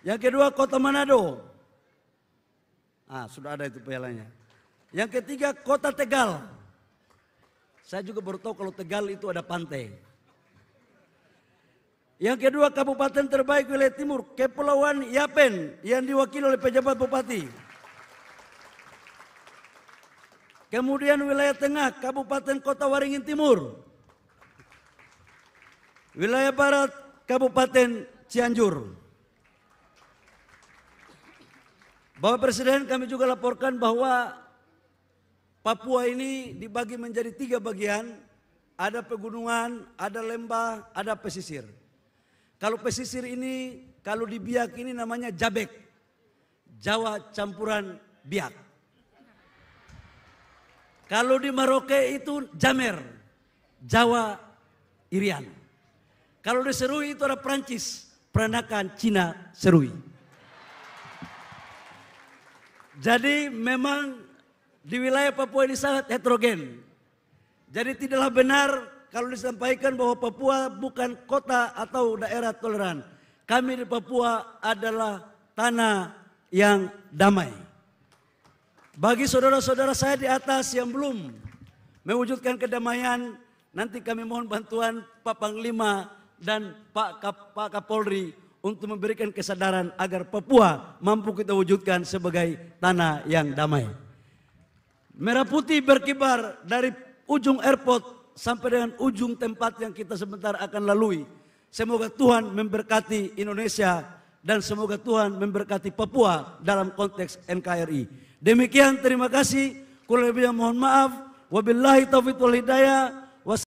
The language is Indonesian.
Yang kedua kota Manado. Ah, sudah ada itu pialanya. Yang ketiga kota Tegal. Saya juga baru tahu kalau Tegal itu ada pantai. Yang kedua kabupaten terbaik wilayah timur, Kepulauan Yapen yang diwakili oleh pejabat bupati. Kemudian wilayah tengah, Kabupaten Kota Waringin Timur. Wilayah barat, Kabupaten Cianjur. Bapak Presiden kami juga laporkan bahwa Papua ini dibagi menjadi tiga bagian. Ada pegunungan, ada lembah, ada pesisir. Kalau pesisir ini, kalau di biak ini namanya jabek. Jawa campuran biak. Kalau di Maroke itu jamer. Jawa Irian. Kalau di Serui itu ada Prancis. Peranakan Cina Serui. Jadi memang di wilayah Papua ini sangat heterogen. Jadi tidaklah benar kalau disampaikan bahwa Papua bukan kota atau daerah toleran. Kami di Papua adalah tanah yang damai. Bagi saudara-saudara saya di atas yang belum mewujudkan kedamaian, nanti kami mohon bantuan Pak Panglima dan Pak, Kap, Kapolri untuk memberikan kesadaran agar Papua mampu kita wujudkan sebagai tanah yang damai. Merah putih berkibar dari ujung airport sampai dengan ujung tempat yang kita sebentar akan lalui. Semoga Tuhan memberkati Indonesia dan semoga Tuhan memberkati Papua dalam konteks NKRI. Demikian terima kasih. Kurang lebihnya mohon maaf. Wabillahi taufiq wal hidayah.